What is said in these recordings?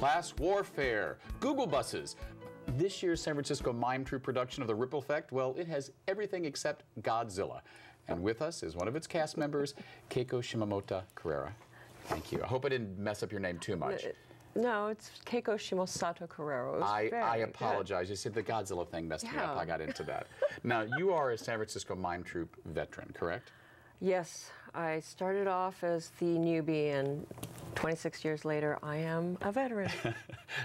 Class Warfare, Google Buses. This year's San Francisco Mime Troupe production of The Ripple Effect, well, it has everything except Godzilla. And with us is one of its cast members, Keiko Shimamota Carrera. Thank you. I hope I didn't mess up your name too much. Uh, no, it's Keiko Shimosato Carreiro. I, I good. apologize. You said the Godzilla thing messed me up. I got into that. now, you are a San Francisco Mime Troupe veteran, correct? Yes, I started off as the newbie, and 26 years later, I am a veteran.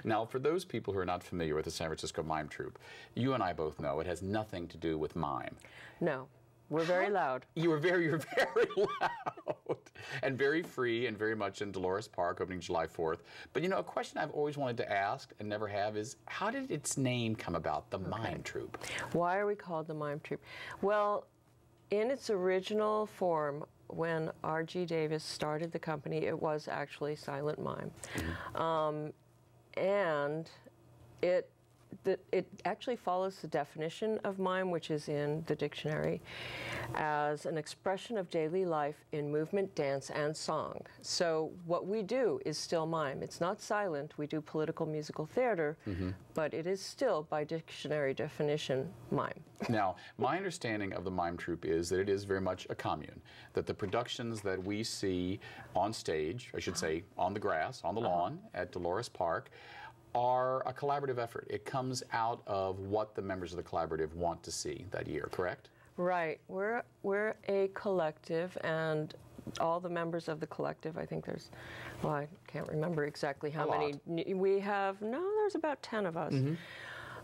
Now, for those people who are not familiar with the San Francisco Mime Troupe, you and I both know it has nothing to do with mime. no, we're very loud. You were very, you're very loud and very free and very much in Dolores Park opening July 4th. But you know, a question I've always wanted to ask and never have is how did its name come about, the Mime Troupe? Why are we called the Mime Troupe? Well, in its original form, when R.G. Davis started the company, it was actually Silent Mime. Um, and it, the, it actually follows the definition of mime, which is in the dictionary, as an expression of daily life in movement, dance, and song. So what we do is still mime. It's not silent. We do political musical theater, mm-hmm. but it is still, by dictionary definition, mime. Now, my understanding of the Mime Troupe is that it is very much a commune, that the productions that we see on stage, I should say on the grass, on the uh-huh. lawn at Dolores Park, are a collaborative effort. It comes out of what the members of the collaborative want to see that year, correct? Right. We're we're a collective, and all the members of the collective. I think there's, well, I can't remember exactly how A many lot. we have. No, there's about ten of us. Mm-hmm.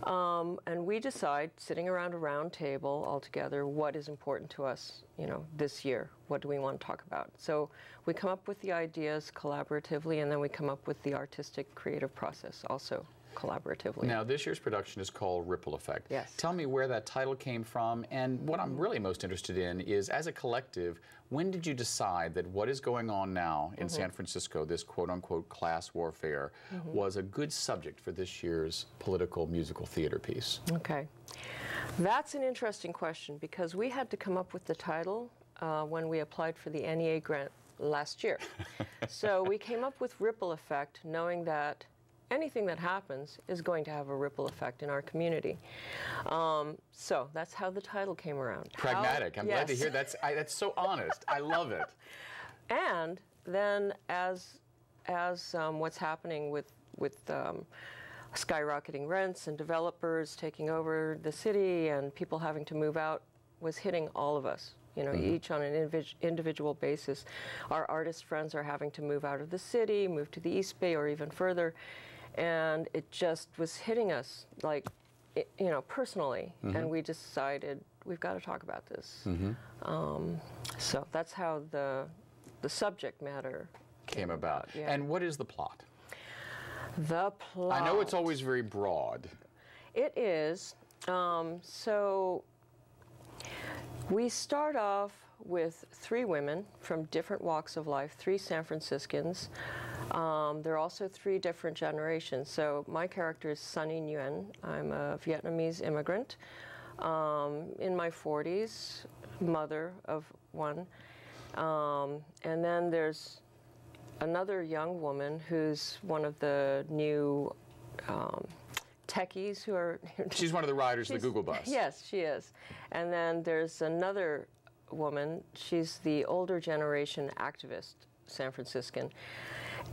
Um, and we decide, sitting around a round table all together, what is important to us, you know, this year. What do we want to talk about? So we come up with the ideas collaboratively, and then we come up with the artistic, creative process also collaboratively. Now, this year's production is called Ripple Effect. Yes. Tell me where that title came from, and what I'm really most interested in is, as a collective, when did you decide that what is going on now in San Francisco, this quote-unquote class warfare, was a good subject for this year's political musical theater piece? Okay. That's an interesting question because we had to come up with the title uh, when we applied for the NEA grant last year. so we came up with Ripple Effect, knowing that anything that happens is going to have a ripple effect in our community. Um, so that's how the title came around. How- Pragmatic. I'm glad to hear that's I, that's so honest. I love it. And then as as um, what's happening with with um, skyrocketing rents and developers taking over the city and people having to move out was hitting all of us. You know, each on an individ- individual basis. Our artist friends are having to move out of the city, move to the East Bay, or even further, and it just was hitting us like, i- you know, personally. And we decided we've got to talk about this. Um, so that's how the the subject matter Came about. yeah. And what is the plot? The plot. I know it's always very broad. It is. Um, so we start off with three women from different walks of life, three San Franciscans. Um, there are also three different generations. So my character is Sunny Nguyen. I'm a Vietnamese immigrant um, in my 40s, mother of one. Um, and then there's another young woman who's one of the new um, techies who are. She's one of the riders of the Google bus. Yes, she is. And then there's another woman. She's the older generation activist, San Franciscan.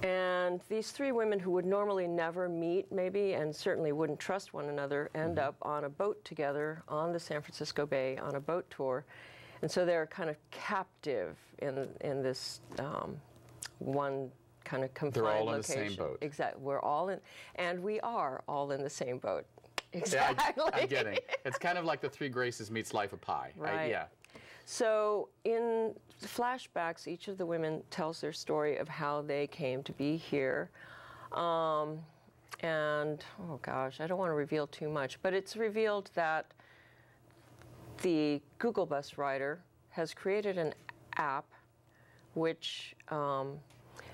And these three women who would normally never meet, maybe, and certainly wouldn't trust one another, end up on a boat together on the San Francisco Bay on a boat tour. And so they're kind of captive in, in this um, one kind of confined They're all in the same location. boat. Exactly. We're all in, and we are all in the same boat. Yeah, Exactly. I, am getting. It's kind of like the Three Graces meets Life of Pi. I- Right. yeah. So, in flashbacks, each of the women tells their story of how they came to be here. Um, and, oh gosh, I don't want to reveal too much, but it's revealed that the Google Bus rider has created an app which um,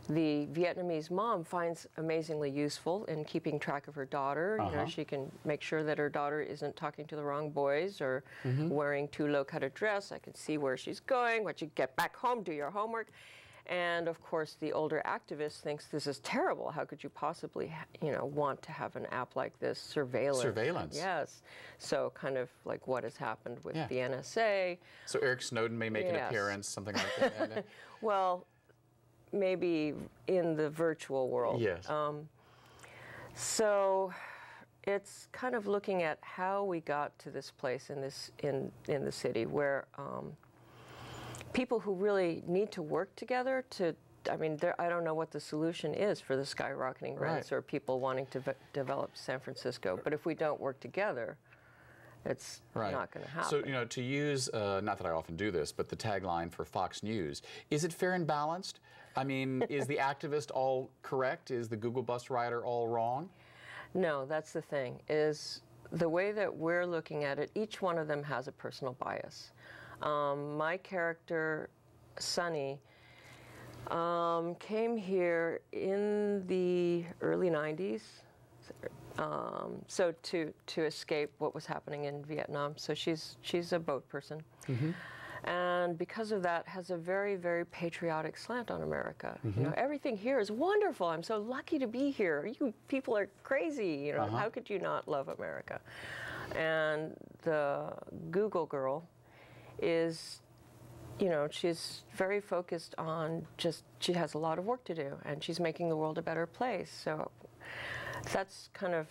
the Vietnamese mom finds amazingly useful in keeping track of her daughter. You Uh-huh. know, she can make sure that her daughter isn't talking to the wrong boys or Mm-hmm. wearing too low cut a dress. I can see where she's going. Once you get back home, do your homework. And of course, the older activist thinks this is terrible. How could you possibly, you know, want to have an app like this? Surveillance. Surveillance. Yes. So kind of like what has happened with Yeah. the NSA. So Eric Snowden may make an appearance, something like that. Well, maybe in the virtual world. yes. So it's kind of looking at how we got to this place in this in in the city where um, people who really need to work together to. I mean, there, I don't know what the solution is for the skyrocketing rents Right. or people wanting to ve- develop San Francisco. But if we don't work together, it's Right. not going to happen. So, you know, to use, uh, not that I often do this, but the tagline for Fox News, is it fair and balanced? I mean, is the activist all correct? Is the Google bus rider all wrong? No, that's the thing. Is the way that we're looking at it. Each one of them has a personal bias. Um, my character, Sunny, um, came here in the early '90s. Um, so to to escape what was happening in Vietnam. So she's she's a boat person. And because of that, has a very, very patriotic slant on America. You mm-hmm. know, everything here is wonderful. I'm so lucky to be here. You people are crazy. You know, uh-huh. how could you not love America? And the Google girl is, you know, she's very focused on just she has a lot of work to do, and she's making the world a better place. So that's kind of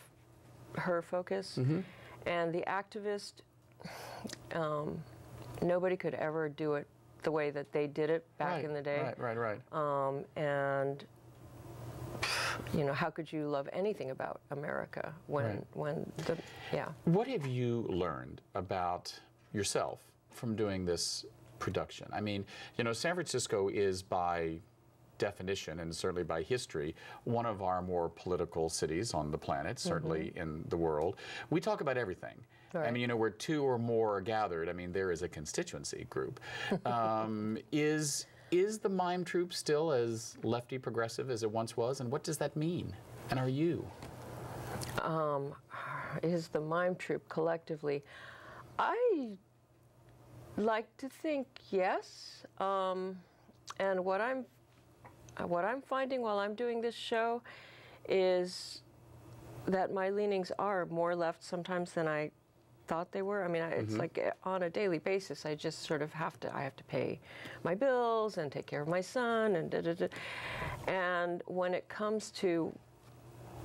her focus. Mm-hmm. And the activist, um, nobody could ever do it the way that they did it back right, in the day. Right, right, right. Um, and you know, how could you love anything about America when Right. when the yeah. What have you learned about yourself from doing this production? I mean, you know, San Francisco is by definition and certainly by history one of our more political cities on the planet, certainly in the world. We talk about everything. I mean, you know, where two or more are gathered, I mean, there is a constituency group. Um, is is the mime troupe still as lefty progressive as it once was, and what does that mean? And are you? is the mime troupe collectively. I like to think yes, um, and what I'm what I'm finding while I'm doing this show is that my leanings are more left sometimes than I thought they were. I mean, I, it's like uh, on a daily basis, I just sort of have to. I have to pay my bills and take care of my son and da da da. And when it comes to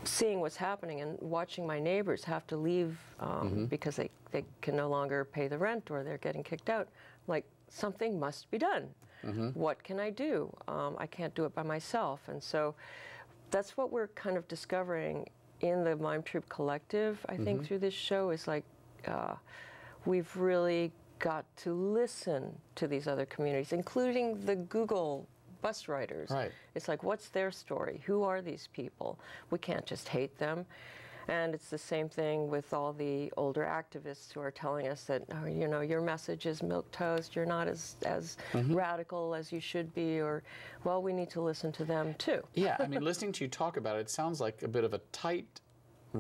seeing what's happening and watching my neighbors have to leave um, because they, they can no longer pay the rent or they're getting kicked out. Like, something must be done. What can I do? Um, I can't do it by myself. And so that's what we're kind of discovering in the Mime Troupe Collective, I think, through this show is like uh, we've really got to listen to these other communities, including the Google bus riders. Right. It's like, what's their story? Who are these people? We can't just hate them. And it's the same thing with all the older activists who are telling us that, oh, you know, your message is milk toast. You're not as as radical as you should be. Or, well, we need to listen to them too. Yeah, I mean, listening to you talk about it, it sounds like a bit of a tight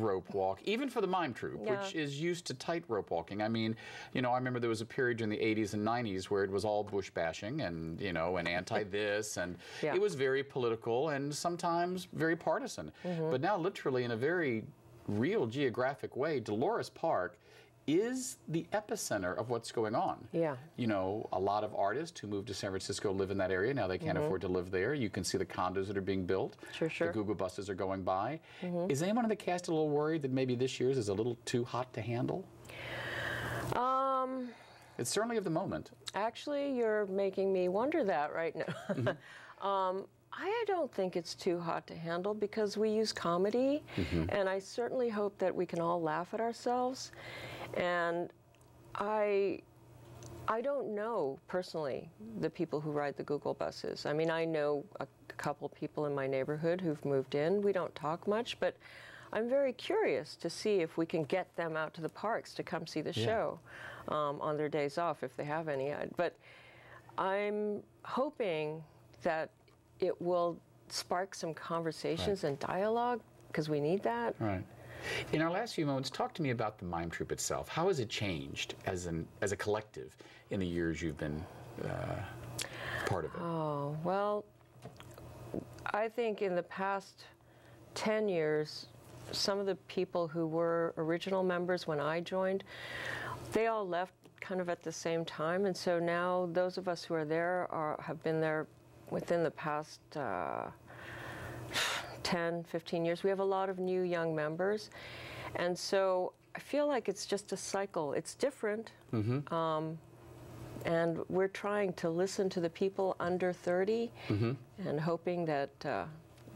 rope walk, even for the mime troupe, which is used to tight rope walking. I mean, you know, I remember there was a period during the 80s and 90s where it was all Bush bashing and, you know, and anti this, and Yeah. it was very political and sometimes very partisan. Mm-hmm. But now, literally, in a very real geographic way, Dolores Park is the epicenter of what's going on. Yeah. You know, a lot of artists who moved to San Francisco live in that area. Now they can't afford to live there. You can see the condos that are being built. Sure, sure. The Google buses are going by. Mm-hmm. Is anyone in the cast a little worried that maybe this year's is a little too hot to handle? Um, It's certainly of the moment. Actually, you're making me wonder that right now. um, I don't think it's too hot to handle because we use comedy, and I certainly hope that we can all laugh at ourselves. And I, I don't know personally the people who ride the Google buses. I mean, I know a couple people in my neighborhood who've moved in. We don't talk much, but I'm very curious to see if we can get them out to the parks to come see the show um, on their days off if they have any. But I'm hoping that it will spark some conversations and dialogue because we need that. Right. In our last few moments, talk to me about the mime troupe itself. How has it changed as an as a collective in the years you've been uh, part of it? Oh, well, I think in the past 10 years, some of the people who were original members when I joined, they all left kind of at the same time. And so now those of us who are there are, have been there within the past uh, 10, 15 years. We have a lot of new young members. And so I feel like it's just a cycle. It's different. Um, and we're trying to listen to the people under 30 and hoping that uh,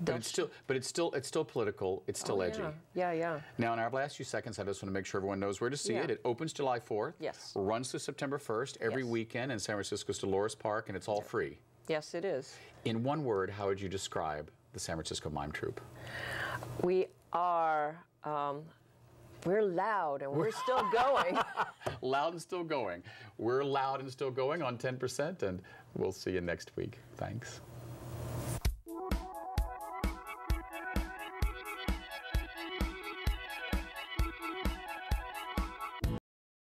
But it's still, but it's still, it's still political. It's still Oh, edgy. Yeah, yeah. yeah. Now, in our last few seconds, I just want to make sure everyone knows where to see Yeah. it. It opens July 4th. Yes. Runs through September 1st every Yes. weekend in San Francisco's Dolores Park, and it's all free. Yes, it is. In one word, how would you describe the San Francisco Mime Troupe? We are, um, we're loud and we're still going. Loud and still going. We're loud and still going on 10%, and we'll see you next week. Thanks.